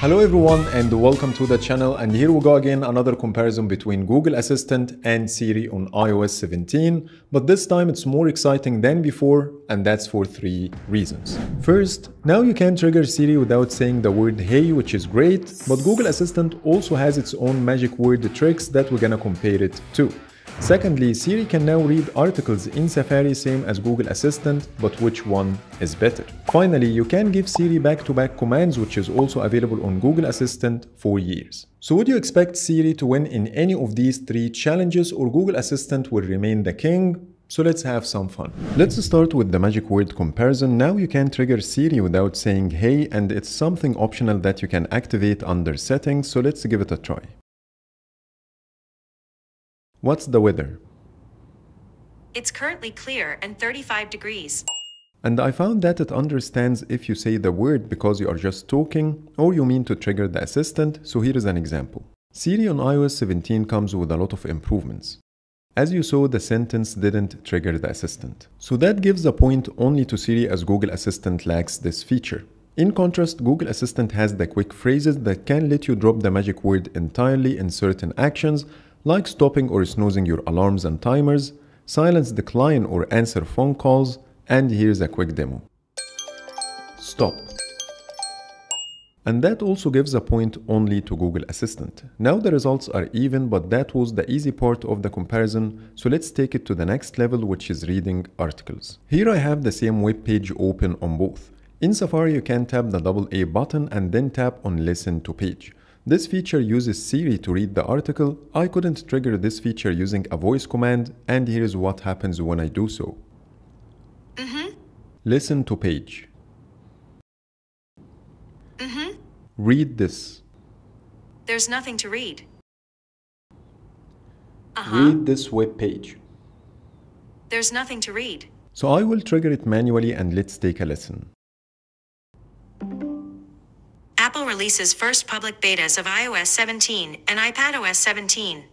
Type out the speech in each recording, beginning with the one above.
Hello everyone and welcome to the channel and here we go again another comparison between Google Assistant and Siri on iOS 17 but this time it's more exciting than before and that's for three reasons. First, now you can trigger Siri without saying the word hey which is great but Google Assistant also has its own magic word tricks that we're gonna compare it to. Secondly, Siri can now read articles in Safari same as Google Assistant, but which one is better? Finally, you can give Siri back-to-back -back commands which is also available on Google Assistant for years. So would you expect Siri to win in any of these three challenges or Google Assistant will remain the king? So let's have some fun. Let's start with the magic word comparison. Now you can trigger Siri without saying hey and it's something optional that you can activate under settings. So let's give it a try. What's the weather? It's currently clear and 35 degrees. And I found that it understands if you say the word because you are just talking or you mean to trigger the assistant, so here is an example. Siri on iOS 17 comes with a lot of improvements. As you saw, the sentence didn't trigger the assistant. So that gives a point only to Siri as Google Assistant lacks this feature. In contrast, Google Assistant has the quick phrases that can let you drop the magic word entirely in certain actions like stopping or snoozing your alarms and timers, silence decline or answer phone calls, and here's a quick demo. Stop. And that also gives a point only to Google Assistant. Now the results are even, but that was the easy part of the comparison, so let's take it to the next level, which is reading articles. Here I have the same web page open on both. In Safari, you can tap the double A button and then tap on Listen to Page. This feature uses Siri to read the article. I couldn't trigger this feature using a voice command, and here's what happens when I do so. Mm-hmm. Listen to page. Mm-hmm. Read this. There's nothing to read. Uh-huh. Read this web page. There's nothing to read. So I will trigger it manually and let's take a listen. Releases first public betas of iOS 17 and iPadOS 17.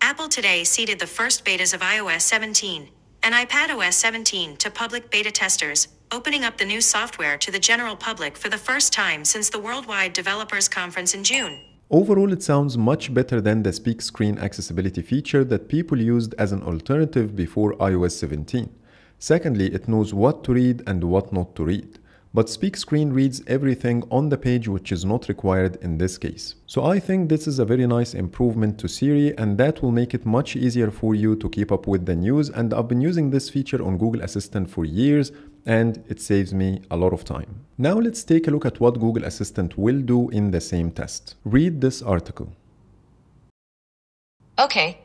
Apple today seeded the first betas of iOS 17 and iPadOS 17 to public beta testers, opening up the new software to the general public for the first time since the Worldwide Developers Conference in June. Overall, it sounds much better than the speak screen accessibility feature that people used as an alternative before iOS 17. Secondly, it knows what to read and what not to read but Speak Screen reads everything on the page which is not required in this case. So I think this is a very nice improvement to Siri and that will make it much easier for you to keep up with the news and I've been using this feature on Google Assistant for years and it saves me a lot of time. Now let's take a look at what Google Assistant will do in the same test. Read this article. Okay.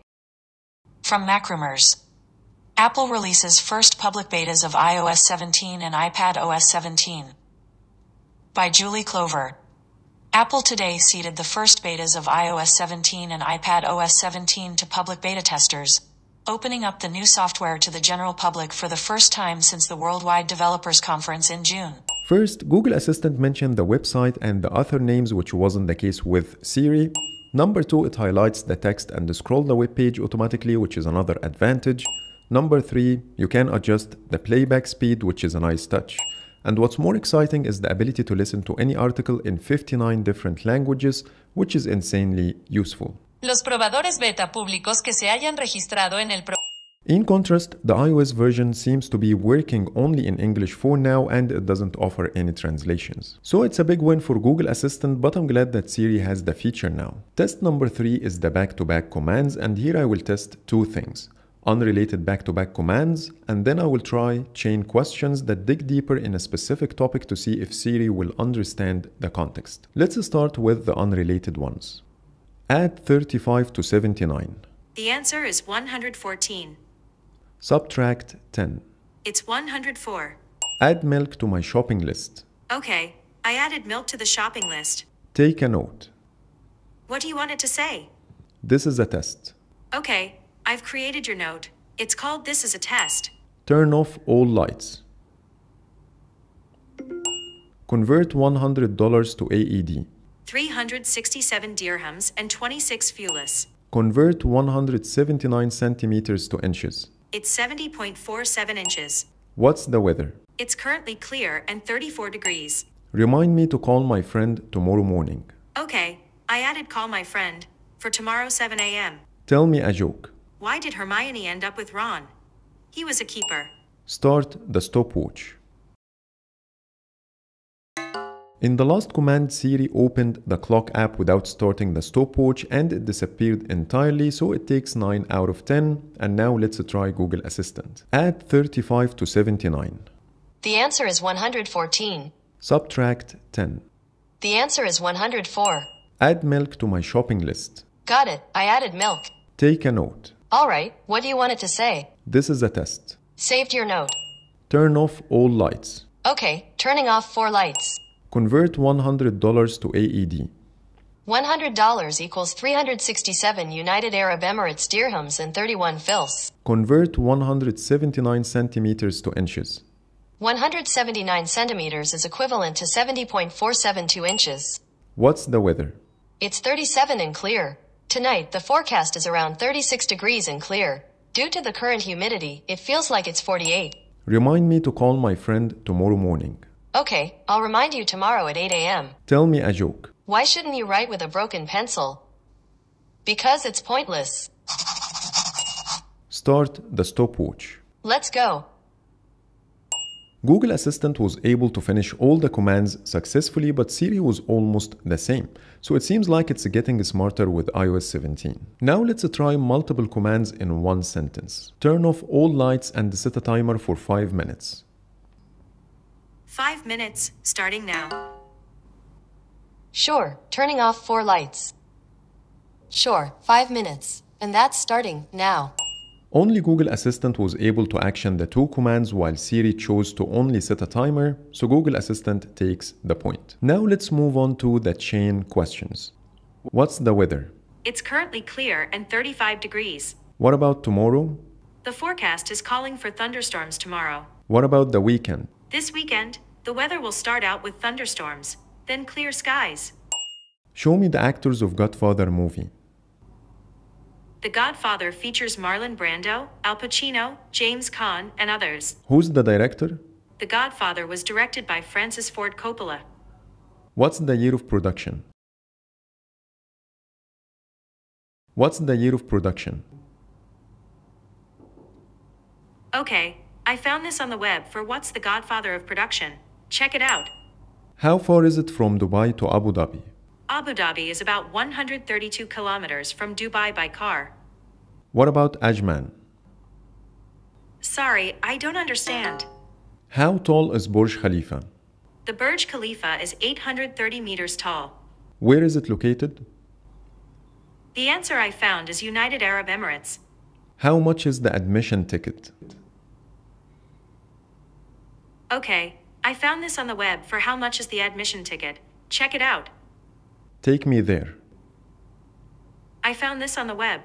From MacRumors. Apple releases first public betas of iOS 17 and iPad OS 17. By Julie Clover. Apple today seeded the first betas of iOS 17 and iPad OS 17 to public beta testers, opening up the new software to the general public for the first time since the Worldwide Developers Conference in June. First, Google Assistant mentioned the website and the author names, which wasn't the case with Siri. Number two, it highlights the text and scroll the web page automatically, which is another advantage. Number three, you can adjust the playback speed, which is a nice touch. And what's more exciting is the ability to listen to any article in 59 different languages, which is insanely useful. Los probadores beta públicos que se hayan registrado en el pro in contrast, the iOS version seems to be working only in English for now and it doesn't offer any translations. So it's a big win for Google Assistant, but I'm glad that Siri has the feature now. Test number three is the back-to-back -back commands and here I will test two things unrelated back-to-back commands, and then I will try chain questions that dig deeper in a specific topic to see if Siri will understand the context. Let's start with the unrelated ones. Add 35 to 79. The answer is 114. Subtract 10. It's 104. Add milk to my shopping list. Okay, I added milk to the shopping list. Take a note. What do you want it to say? This is a test. Okay, I've created your note. It's called This is a Test. Turn off all lights. Convert $100 to AED. 367 dirhams and 26 fuelis. Convert 179 centimeters to inches. It's 70.47 inches. What's the weather? It's currently clear and 34 degrees. Remind me to call my friend tomorrow morning. Okay, I added call my friend for tomorrow 7 a.m. Tell me a joke. Why did Hermione end up with Ron? He was a keeper. Start the stopwatch. In the last command, Siri opened the clock app without starting the stopwatch and it disappeared entirely, so it takes 9 out of 10. And now let's try Google Assistant. Add 35 to 79. The answer is 114. Subtract 10. The answer is 104. Add milk to my shopping list. Got it. I added milk. Take a note. All right. What do you want it to say? This is a test. Saved your note. Turn off all lights. Okay. Turning off four lights. Convert $100 to AED. $100 equals 367 United Arab Emirates dirhams and 31 fils. Convert 179 centimeters to inches. 179 centimeters is equivalent to 70.472 inches. What's the weather? It's 37 and clear. Tonight, the forecast is around 36 degrees and clear. Due to the current humidity, it feels like it's 48. Remind me to call my friend tomorrow morning. Okay, I'll remind you tomorrow at 8 a.m. Tell me a joke. Why shouldn't you write with a broken pencil? Because it's pointless. Start the stopwatch. Let's go. Google Assistant was able to finish all the commands successfully, but Siri was almost the same. So it seems like it's getting smarter with iOS 17. Now let's uh, try multiple commands in one sentence. Turn off all lights and set a timer for 5 minutes. 5 minutes, starting now. Sure, turning off four lights. Sure, five minutes. And that's starting now. Only Google Assistant was able to action the two commands while Siri chose to only set a timer, so Google Assistant takes the point. Now let's move on to the chain questions. What's the weather? It's currently clear and 35 degrees. What about tomorrow? The forecast is calling for thunderstorms tomorrow. What about the weekend? This weekend, the weather will start out with thunderstorms, then clear skies. Show me the actors of Godfather movie. The Godfather features Marlon Brando, Al Pacino, James Caan, and others. Who's the director? The Godfather was directed by Francis Ford Coppola. What's the year of production? What's the year of production? Okay, I found this on the web for What's the Godfather of Production. Check it out. How far is it from Dubai to Abu Dhabi? Abu Dhabi is about 132 kilometers from Dubai by car. What about Ajman? Sorry, I don't understand. How tall is Burj Khalifa? The Burj Khalifa is 830 meters tall. Where is it located? The answer I found is United Arab Emirates. How much is the admission ticket? Okay, I found this on the web for how much is the admission ticket. Check it out. Take me there. I found this on the web.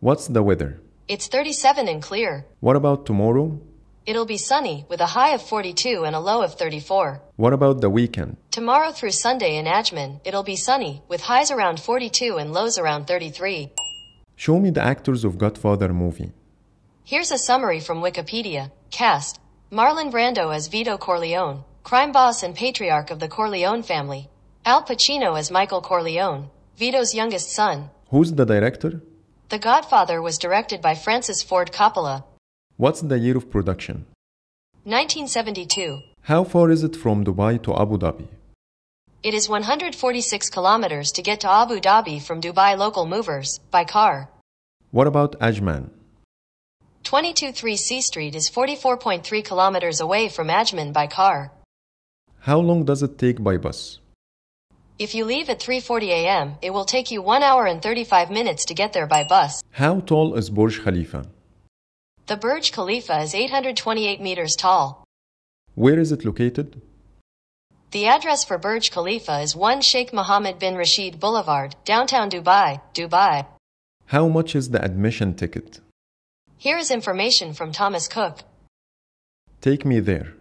What's the weather? It's 37 and clear. What about tomorrow? It'll be sunny with a high of 42 and a low of 34. What about the weekend? Tomorrow through Sunday in Ajman, it'll be sunny with highs around 42 and lows around 33. Show me the actors of Godfather movie. Here's a summary from Wikipedia. Cast Marlon Brando as Vito Corleone, crime boss and patriarch of the Corleone family. Al Pacino as Michael Corleone, Vito's youngest son. Who's the director? The Godfather was directed by Francis Ford Coppola. What's the year of production? 1972. How far is it from Dubai to Abu Dhabi? It is 146 kilometers to get to Abu Dhabi from Dubai local movers, by car. What about Ajman? 223 C Street is 44.3 kilometers away from Ajman by car. How long does it take by bus? If you leave at 3:40 a.m., it will take you 1 hour and 35 minutes to get there by bus. How tall is Burj Khalifa? The Burj Khalifa is 828 meters tall. Where is it located? The address for Burj Khalifa is 1 Sheikh Mohammed bin Rashid Boulevard, downtown Dubai, Dubai. How much is the admission ticket? Here is information from Thomas Cook. Take me there.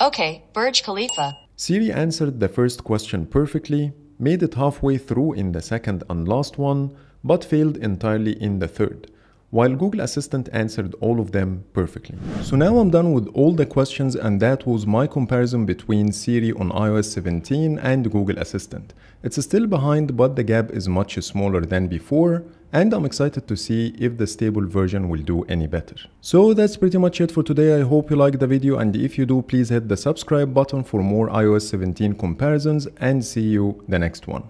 Okay, Burj Khalifa. Siri answered the first question perfectly, made it halfway through in the second and last one, but failed entirely in the third. While Google Assistant answered all of them perfectly. So now I'm done with all the questions and that was my comparison between Siri on iOS 17 and Google Assistant. It's still behind but the gap is much smaller than before and I'm excited to see if the stable version will do any better. So that's pretty much it for today. I hope you liked the video and if you do, please hit the subscribe button for more iOS 17 comparisons and see you the next one.